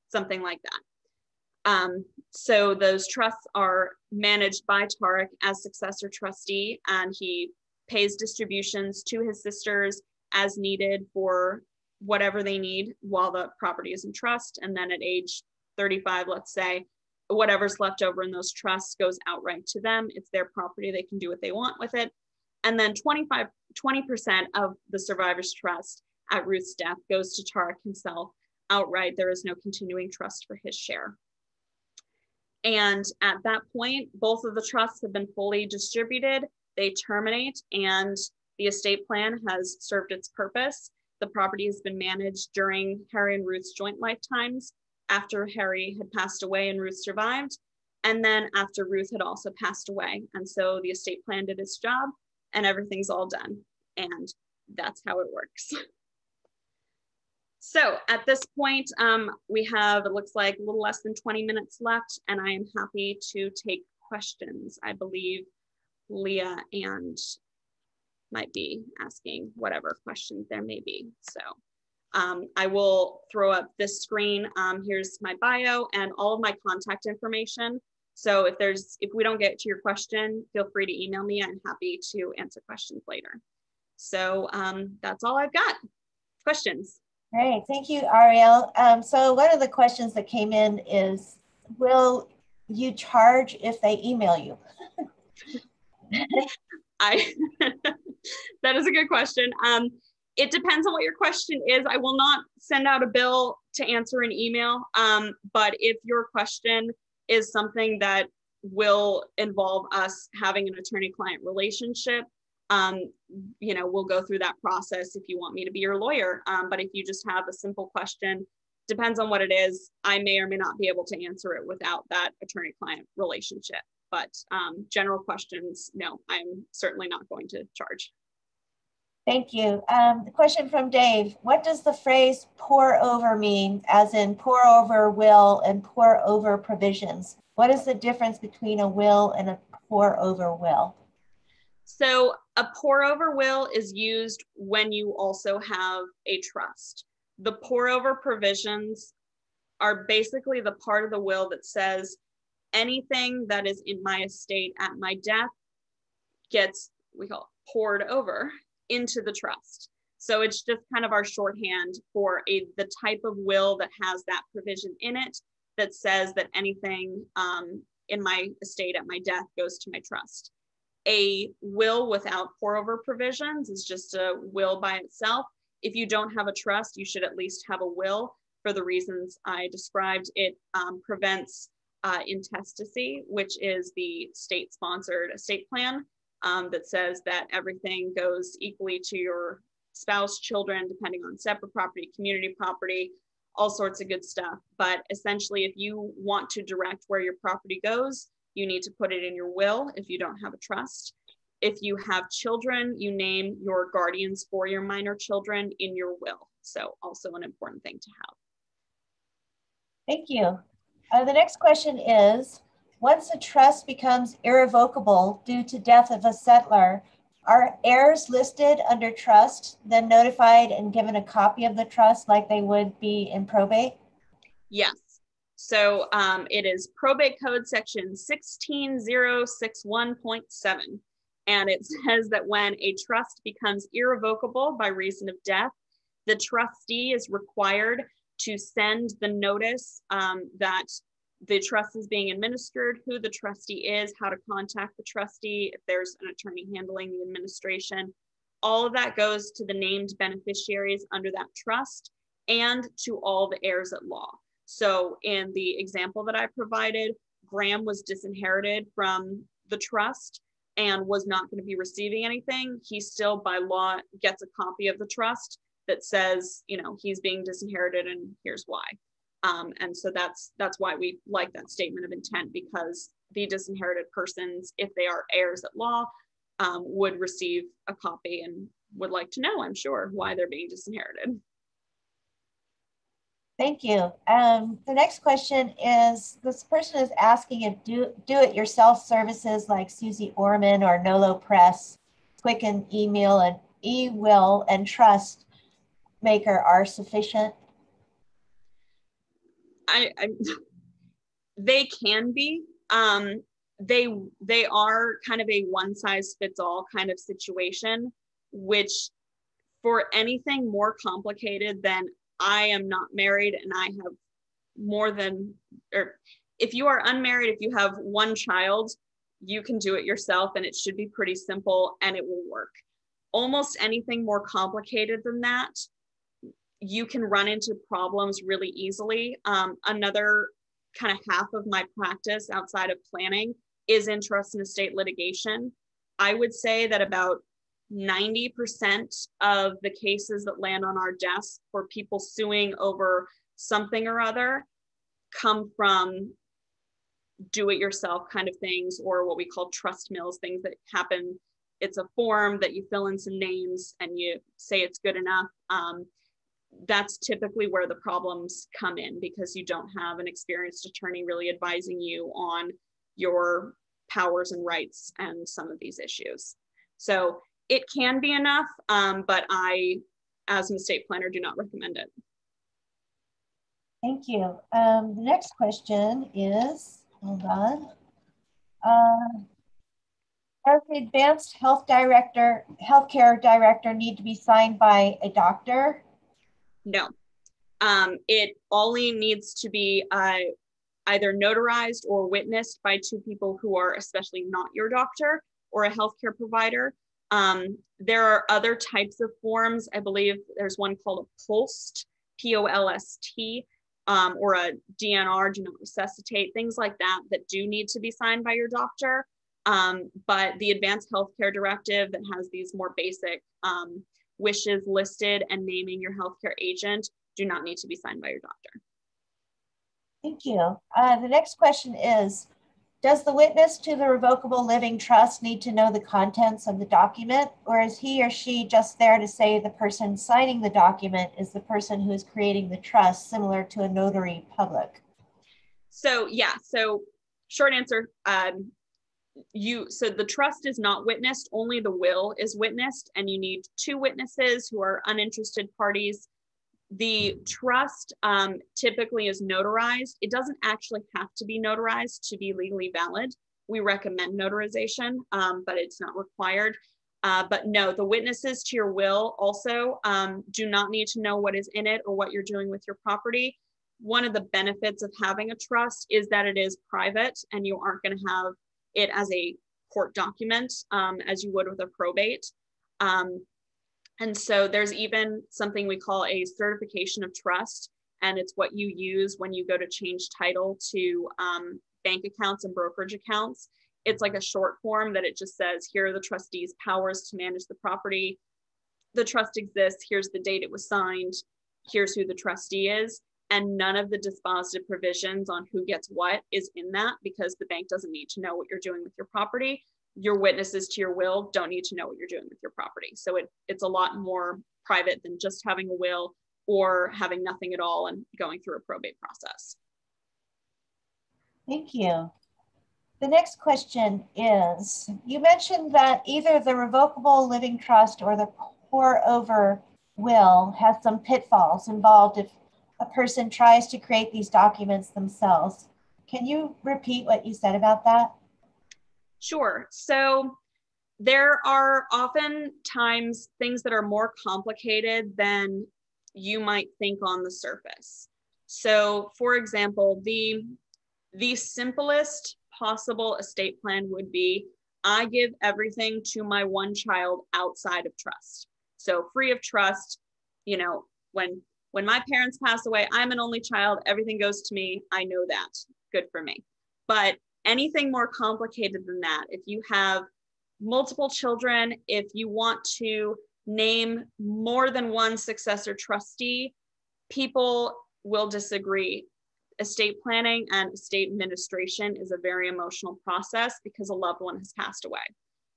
something like that. Um, so those trusts are managed by Tarek as successor trustee, and he pays distributions to his sisters as needed for whatever they need while the property is in trust. And then at age 35, let's say, whatever's left over in those trusts goes outright to them. It's their property, they can do what they want with it. And then 25, 20% of the survivor's trust at Ruth's death goes to Tarek himself outright. There is no continuing trust for his share. And at that point, both of the trusts have been fully distributed they terminate and the estate plan has served its purpose. The property has been managed during Harry and Ruth's joint lifetimes, after Harry had passed away and Ruth survived, and then after Ruth had also passed away. And so the estate plan did its job and everything's all done. And that's how it works. So at this point, um, we have, it looks like a little less than 20 minutes left, and I am happy to take questions. I believe Leah and might be asking whatever questions there may be. So um, I will throw up this screen. Um, here's my bio and all of my contact information. So if there's, if we don't get to your question, feel free to email me. I'm happy to answer questions later. So um, that's all I've got. Questions? Great, thank you, Ariel. Um, so one of the questions that came in is, will you charge if they email you? I that is a good question. Um, it depends on what your question is. I will not send out a bill to answer an email. Um, but if your question is something that will involve us having an attorney-client relationship, um, you know, we'll go through that process if you want me to be your lawyer. Um, but if you just have a simple question, depends on what it is, I may or may not be able to answer it without that attorney-client relationship. But um, general questions, no, I'm certainly not going to charge. Thank you. Um, the question from Dave, what does the phrase pour over mean, as in pour over will and pour over provisions? What is the difference between a will and a pour over will? So a pour over will is used when you also have a trust. The pour over provisions are basically the part of the will that says anything that is in my estate at my death gets, we call it poured over into the trust. So it's just kind of our shorthand for a the type of will that has that provision in it that says that anything um, in my estate at my death goes to my trust. A will without pour over provisions is just a will by itself. If you don't have a trust, you should at least have a will for the reasons I described. It um, prevents uh, intestacy, which is the state sponsored estate plan um, that says that everything goes equally to your spouse, children, depending on separate property, community property, all sorts of good stuff. But essentially, if you want to direct where your property goes, you need to put it in your will if you don't have a trust. If you have children, you name your guardians for your minor children in your will. So, also an important thing to have. Thank you. Uh, the next question is once a trust becomes irrevocable due to death of a settlor, are heirs listed under trust then notified and given a copy of the trust like they would be in probate? Yes. So um, it is probate code section 16061.7. And it says that when a trust becomes irrevocable by reason of death, the trustee is required to send the notice um, that the trust is being administered, who the trustee is, how to contact the trustee, if there's an attorney handling the administration. All of that goes to the named beneficiaries under that trust and to all the heirs at law. So, in the example that I provided, Graham was disinherited from the trust and was not going to be receiving anything. He still, by law, gets a copy of the trust that says, you know, he's being disinherited and here's why. Um, and so that's that's why we like that statement of intent because the disinherited persons, if they are heirs at law, um, would receive a copy and would like to know, I'm sure, why they're being disinherited. Thank you. Um, the next question is this person is asking if do, do it yourself services like Susie Orman or Nolo Press, Quicken email and e will and trust maker are sufficient I, I they can be. Um, they they are kind of a one size fits all kind of situation, which for anything more complicated than I am not married and I have more than or if you are unmarried, if you have one child, you can do it yourself and it should be pretty simple and it will work. Almost anything more complicated than that you can run into problems really easily. Um, another kind of half of my practice outside of planning is interest in trust and estate litigation. I would say that about 90% of the cases that land on our desk for people suing over something or other come from do it yourself kind of things or what we call trust mills, things that happen. It's a form that you fill in some names and you say it's good enough. Um, that's typically where the problems come in because you don't have an experienced attorney really advising you on your powers and rights and some of these issues. So it can be enough, um, but I, as an estate planner, do not recommend it. Thank you. Um, the next question is, hold on. Uh, does the advanced health director, healthcare director need to be signed by a doctor? No. Um, it only needs to be uh, either notarized or witnessed by two people who are especially not your doctor. or a healthcare provider. Um, there are other types of forms. I believe there's one called a POLST, P O L S T, um, or a DNR, do not resuscitate, things like that, that do need to be signed by your doctor. Um, but the Advanced Healthcare Directive that has these more basic um, wishes listed and naming your healthcare agent do not need to be signed by your doctor. Thank you. Uh, the next question is, does the witness to the revocable living trust need to know the contents of the document, or is he or she just there to say the person signing the document is the person who is creating the trust, similar to a notary public? So yeah, so short answer, um, you so the trust is not witnessed, only the will is witnessed, and you need two witnesses who are uninterested parties the trust um, typically is notarized. It doesn't actually have to be notarized to be legally valid. We recommend notarization, um, but it's not required. Uh, but no, the witnesses to your will also um, do not need to know what is in it or what you're doing with your property. One of the benefits of having a trust is that it is private and you aren't going to have it as a court document um, as you would with a probate. Um, and so there's even something we call a certification of trust, and it's what you use when you go to change title to um, bank accounts and brokerage accounts. It's like a short form that it just says, here are the trustees' powers to manage the property. The trust exists, here's the date it was signed, here's who the trustee is. And none of the dispositive provisions on who gets what is in that because the bank doesn't need to know what you're doing with your property your witnesses to your will don't need to know what you're doing with your property. So it, it's a lot more private than just having a will or having nothing at all and going through a probate process. Thank you. The next question is, you mentioned that either the revocable living trust or the pour over will has some pitfalls involved if a person tries to create these documents themselves. Can you repeat what you said about that? Sure. So there are often times things that are more complicated than you might think on the surface. So for example, the, the simplest possible estate plan would be I give everything to my one child outside of trust. So free of trust, you know, when when my parents pass away, I'm an only child, everything goes to me. I know that. Good for me. But anything more complicated than that, if you have multiple children, if you want to name more than one successor trustee, people will disagree. Estate planning and estate administration is a very emotional process because a loved one has passed away.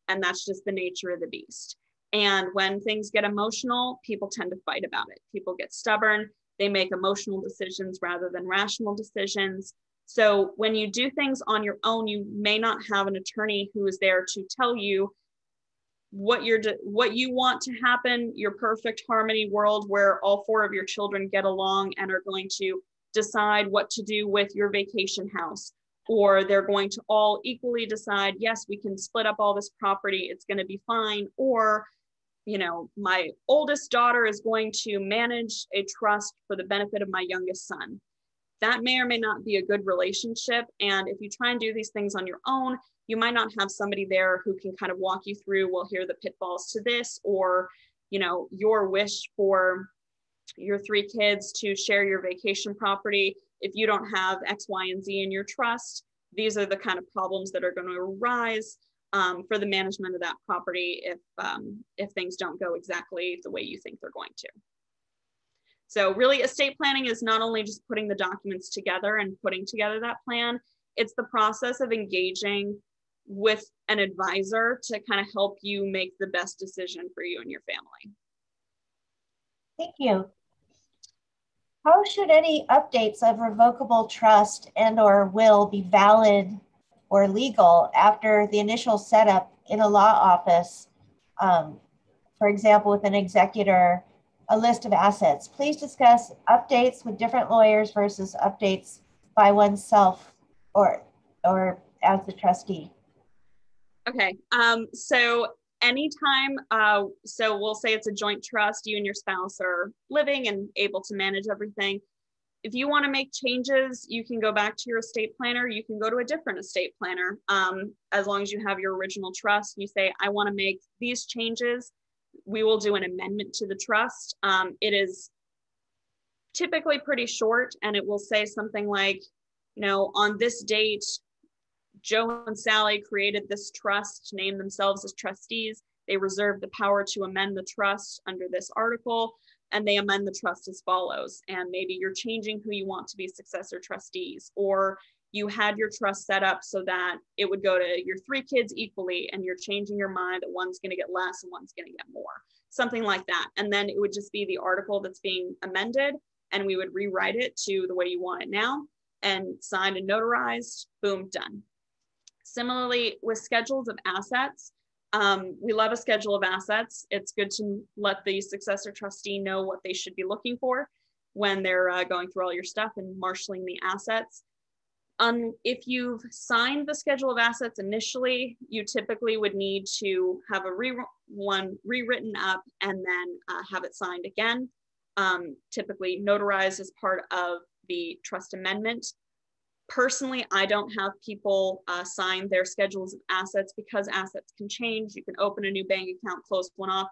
And that's just the nature of the beast. And when things get emotional, people tend to fight about it. People get stubborn. They make emotional decisions rather than rational decisions. So when you do things on your own, you may not have an attorney who is there to tell you what you're what you want to happen, your perfect harmony world where all four of your children get along and are going to decide what to do with your vacation house or they're going to all equally decide yes we can split up all this property it's going to be fine or you know my oldest daughter is going to manage a trust for the benefit of my youngest son that may or may not be a good relationship. And if you try and do these things on your own, you might not have somebody there who can kind of walk you through, well, here are the pitfalls to this, or, you know, your wish for your three kids to share your vacation property. If you don't have X, Y, and Z in your trust, these are the kind of problems that are going to arise um, for the management of that property if um, if things don't go exactly the way you think they're going to. So really estate planning is not only just putting the documents together and putting together that plan, it's the process of engaging with an advisor to kind of help you make the best decision for you and your family. Thank you. How should any updates of revocable trust and or will be valid or legal after the initial setup in a law office? Um, for example, with an executor a list of assets. Please discuss updates with different lawyers versus updates by oneself or or as the trustee. Okay. Um, so anytime, uh, so we'll say it's a joint trust, you and your spouse are living and able to manage everything. If you want to make changes, you can go back to your estate planner. You can go to a different estate planner. Um, as long as you have your original trust, you say, I want to make these changes. We will do an amendment to the trust. Um, it is typically pretty short and it will say something like, you know, on this date, Joe and Sally created this trust, named themselves as trustees. They reserve the power to amend the trust under this article and they amend the trust as follows. And maybe you're changing who you want to be successor trustees, or you had your trust set up so that it would go to your three kids equally, and you're changing your mind that one's going to get less and one's going to get more, something like that. And then it would just be the article that's being amended, and we would rewrite it to the way you want it now and signed and notarized, boom, done. Similarly, with schedules of assets, um, we love a schedule of assets. It's good to let the successor trustee know what they should be looking for when they're uh, going through all your stuff and marshaling the assets. Um, if you've signed the schedule of assets initially, you typically would need to have a re one rewritten up and then uh, have it signed again. Um, typically notarized as part of the trust amendment Personally, I don't have people uh, sign their schedules of assets because assets can change. You can open a new bank account, close one off.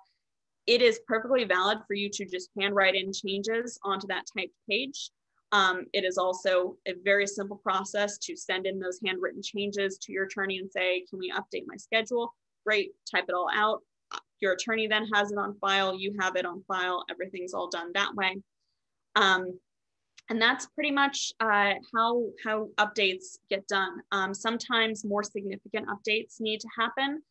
It is perfectly valid for you to just handwrite in changes onto that typed page. Um, it is also a very simple process to send in those handwritten changes to your attorney and say, can we update my schedule? Great, type it all out. Your attorney then has it on file, you have it on file, everything's all done that way. Um, and that's pretty much uh, how how updates get done. Um, sometimes more significant updates need to happen.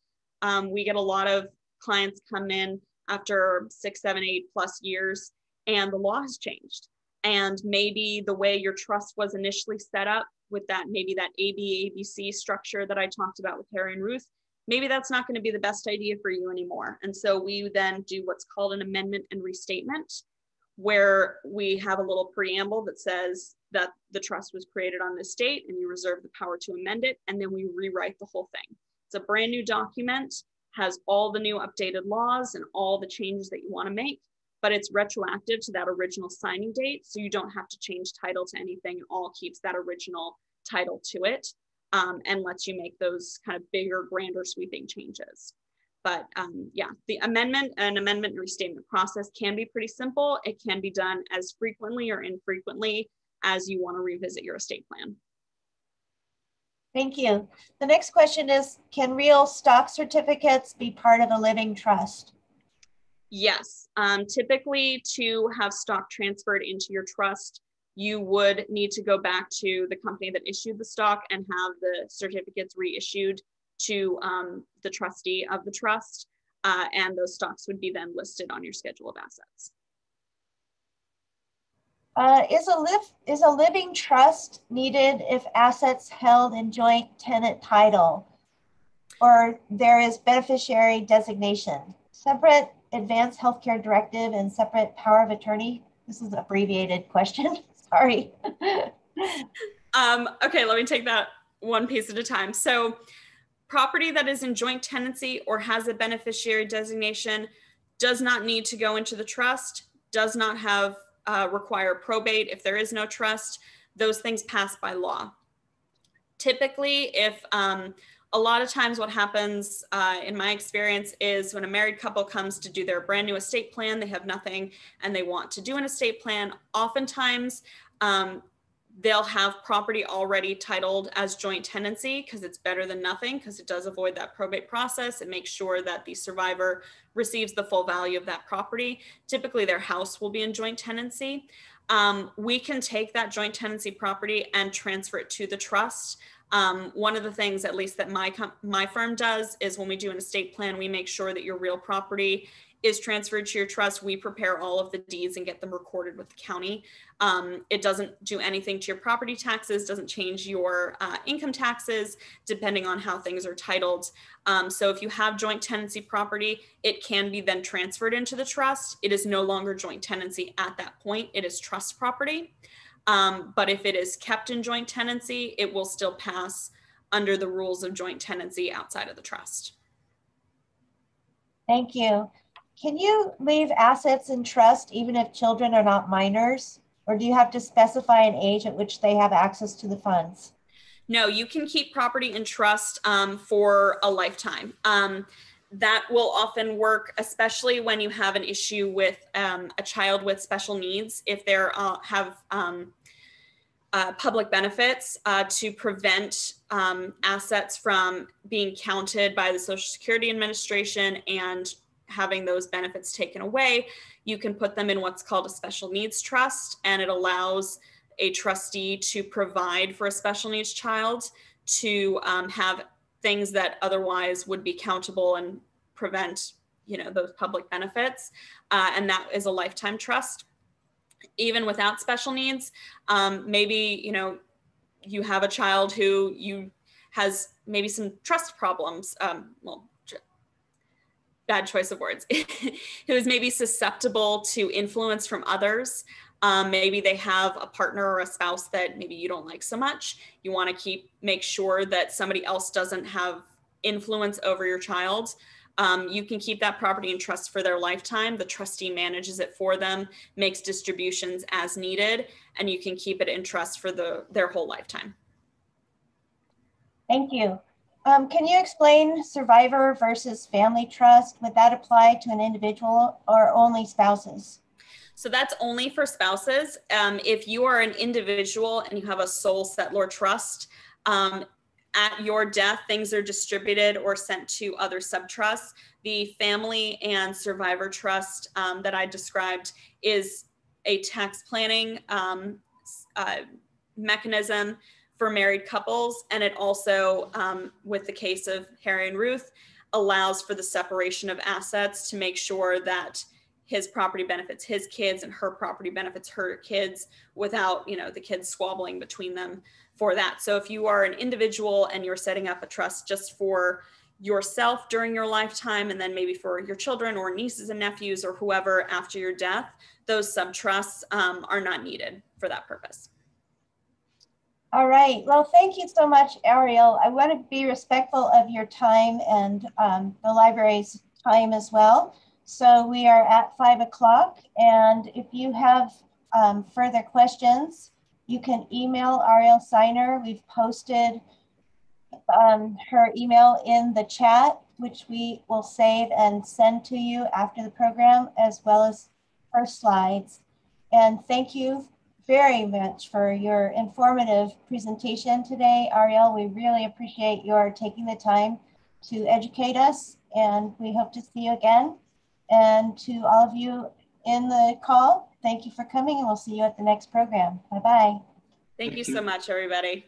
Um, we get a lot of clients come in after six, seven, eight plus years, and the law has changed. And maybe the way your trust was initially set up with that, maybe that AB ABC structure that I talked about with Harry and Ruth, maybe that's not going to be the best idea for you anymore. And so we then do what's called an amendment and restatement where we have a little preamble that says that the trust was created on this date and you reserve the power to amend it, and then we rewrite the whole thing. It's a brand new document, has all the new updated laws and all the changes that you want to make, but it's retroactive to that original signing date. So you don't have to change title to anything. It all keeps that original title to it um, and lets you make those kind of bigger, grander, sweeping changes. But um, yeah, the amendment and amendment and restatement process can be pretty simple. It can be done as frequently or infrequently as you want to revisit your estate plan. Thank you. The next question is, can real stock certificates be part of a living trust? Yes, um, typically to have stock transferred into your trust, you would need to go back to the company that issued the stock and have the certificates reissued to um, the trustee of the trust, uh, and those stocks would be then listed on your schedule of assets. Uh, is a live is a living trust needed if assets held in joint tenant title, or there is beneficiary designation, separate advanced healthcare directive, and separate power of attorney? This is an abbreviated question. Sorry. um, okay, let me take that one piece at a time. So Property that is in joint tenancy or has a beneficiary designation does not need to go into the trust, does not have uh, require probate if there is no trust. Those things pass by law. Typically, if um, a lot of times what happens uh, in my experience is when a married couple comes to do their brand new estate plan, they have nothing and they want to do an estate plan. Oftentimes, um, they'll have property already titled as joint tenancy because it's better than nothing because it does avoid that probate process and makes sure that the survivor receives the full value of that property. Typically, their house will be in joint tenancy. Um, we can take that joint tenancy property and transfer it to the trust. Um, one of the things, at least that my my firm does, is when we do an estate plan, we make sure that your real property is transferred to your trust, we prepare all of the deeds and get them recorded with the county. Um, it doesn't do anything to your property taxes, doesn't change your uh, income taxes, depending on how things are titled. Um, so if you have joint tenancy property, it can be then transferred into the trust. It is no longer joint tenancy at that point, it is trust property. Um, but if it is kept in joint tenancy, it will still pass under the rules of joint tenancy outside of the trust. Thank you. Can you leave assets in trust even if children are not minors? Or do you have to specify an age at which they have access to the funds? No, you can keep property in trust um, for a lifetime. Um, that will often work, especially when you have an issue with um, a child with special needs. If they uh, have um, uh, public benefits uh, to prevent um, assets from being counted by the Social Security Administration and having those benefits taken away, you can put them in what's called a special needs trust, and it allows a trustee to provide for a special needs child to um, have things that otherwise would be countable and prevent you know those public benefits uh, and that is a lifetime trust. Even without special needs um, maybe you know you have a child who you has maybe some trust problems um, well bad choice of words who is maybe susceptible to influence from others um, maybe they have a partner or a spouse that maybe you don't like so much. You want to keep make sure that somebody else doesn't have influence over your child. Um, you can keep that property in trust for their lifetime. The trustee manages it for them, makes distributions as needed, and you can keep it in trust for the their whole lifetime. Thank you. Um, can you explain survivor versus family trust? Would that apply to an individual or only spouses? So that's only for spouses. Um, if you are an individual and you have a sole settlor trust, um, at your death, things are distributed or sent to other subtrusts. The family and survivor trust um, that I described is a tax planning um, uh, mechanism for married couples. And it also, um, with the case of Harry and Ruth, allows for the separation of assets to make sure that his property benefits his kids and her property benefits her kids without you know the kids squabbling between them for that so if you are an individual and you're setting up a trust just for yourself during your lifetime and then maybe for your children or nieces and nephews or whoever after your death those sub trusts um, are not needed for that purpose all right well thank you so much ariel i want to be respectful of your time and um, the library's time as well so we are at five o'clock. And if you have um, further questions, you can email Ariel Signer. We've posted um, her email in the chat, which we will save and send to you after the program, as well as her slides. And thank you very much for your informative presentation today, Ariel. We really appreciate your taking the time to educate us, and we hope to see you again. And to all of you in the call, thank you for coming and we'll see you at the next program. Bye-bye. Thank, thank you so much, everybody.